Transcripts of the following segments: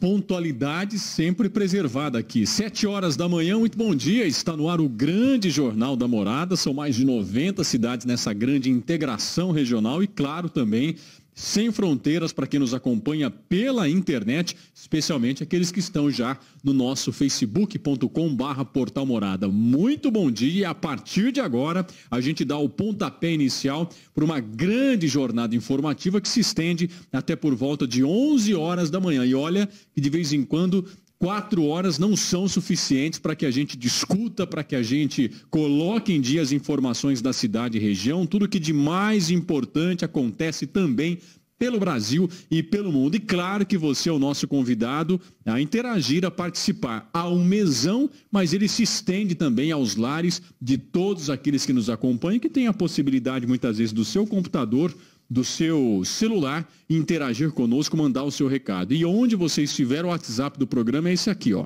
pontualidade sempre preservada aqui. Sete horas da manhã, muito bom dia. Está no ar o grande Jornal da Morada. São mais de 90 cidades nessa grande integração regional e, claro, também sem fronteiras para quem nos acompanha pela internet, especialmente aqueles que estão já no nosso facebook.com barra portal morada. Muito bom dia e a partir de agora a gente dá o pontapé inicial para uma grande jornada informativa que se estende até por volta de 11 horas da manhã. E olha que de vez em quando quatro horas não são suficientes para que a gente discuta, para que a gente coloque em dia as informações da cidade e região, tudo que de mais importante acontece também pelo Brasil e pelo mundo. E claro que você é o nosso convidado a interagir, a participar. Há um mesão, mas ele se estende também aos lares de todos aqueles que nos acompanham, que têm a possibilidade muitas vezes do seu computador do seu celular e interagir conosco, mandar o seu recado. E onde você estiver, o WhatsApp do programa é esse aqui, ó.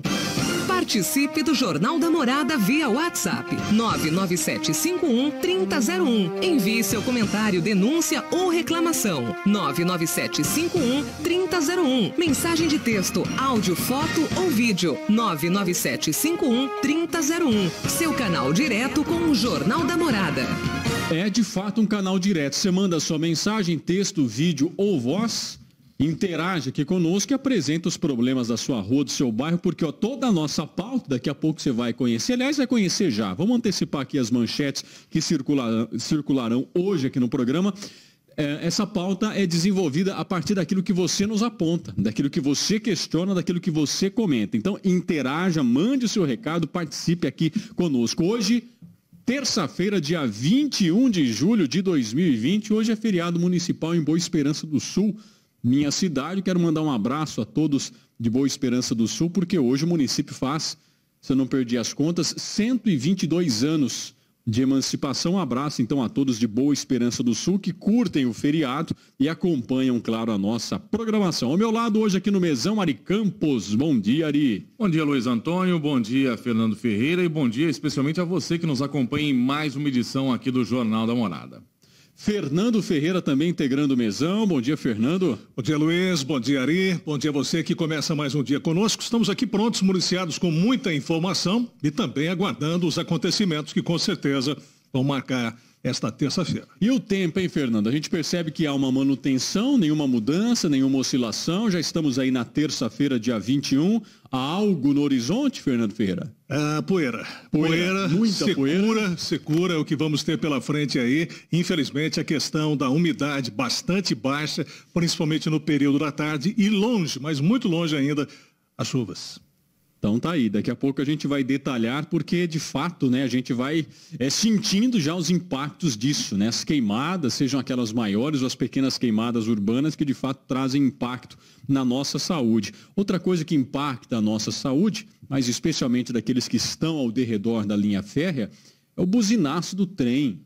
Participe do Jornal da Morada via WhatsApp 997513001. Envie seu comentário, denúncia ou reclamação 997513001. Mensagem de texto, áudio, foto ou vídeo 997513001. Seu canal direto com o Jornal da Morada. É de fato um canal direto. Você manda sua mensagem, texto, vídeo ou voz. Interage aqui conosco e apresenta os problemas da sua rua, do seu bairro, porque ó, toda a nossa pauta daqui a pouco você vai conhecer. Aliás, vai conhecer já. Vamos antecipar aqui as manchetes que circularão, circularão hoje aqui no programa. É, essa pauta é desenvolvida a partir daquilo que você nos aponta, daquilo que você questiona, daquilo que você comenta. Então, interaja, mande o seu recado, participe aqui conosco. Hoje, Terça-feira, dia 21 de julho de 2020, hoje é feriado municipal em Boa Esperança do Sul, minha cidade. Quero mandar um abraço a todos de Boa Esperança do Sul, porque hoje o município faz, se eu não perdi as contas, 122 anos de emancipação. Abraço então a todos de Boa Esperança do Sul que curtem o feriado e acompanham, claro, a nossa programação. Ao meu lado hoje aqui no Mesão, Ari Campos. Bom dia, Ari. Bom dia, Luiz Antônio. Bom dia, Fernando Ferreira. E bom dia especialmente a você que nos acompanha em mais uma edição aqui do Jornal da Morada. Fernando Ferreira também integrando o mesão. Bom dia, Fernando. Bom dia, Luiz. Bom dia, Ari. Bom dia a você que começa mais um dia conosco. Estamos aqui prontos, municiados com muita informação e também aguardando os acontecimentos que com certeza vão marcar esta terça-feira. E o tempo, hein, Fernando? A gente percebe que há uma manutenção, nenhuma mudança, nenhuma oscilação. Já estamos aí na terça-feira, dia 21. Há algo no horizonte, Fernando Ferreira? Ah, poeira. Poeira, poeira muita secura, poeira. secura é o que vamos ter pela frente aí. Infelizmente, a questão da umidade bastante baixa, principalmente no período da tarde e longe, mas muito longe ainda, as chuvas. Então tá aí, daqui a pouco a gente vai detalhar, porque de fato, né, a gente vai é, sentindo já os impactos disso, né? As queimadas, sejam aquelas maiores ou as pequenas queimadas urbanas que de fato trazem impacto na nossa saúde. Outra coisa que impacta a nossa saúde, mas especialmente daqueles que estão ao derredor da linha férrea, é o buzinaço do trem.